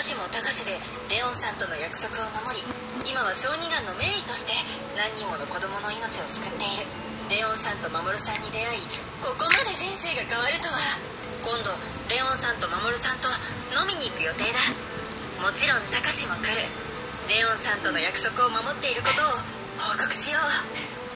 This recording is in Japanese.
しも高しでレオンさんとの約束を守り今は小児がんの名医として何人もの子供の命を救っている。レオンさんと守さんに出会いここまで人生が変わるとは。今度レオンさんと守さんと飲みに行く予定だ。もちろん高しも来る。レオンさんとの約束を守っていることを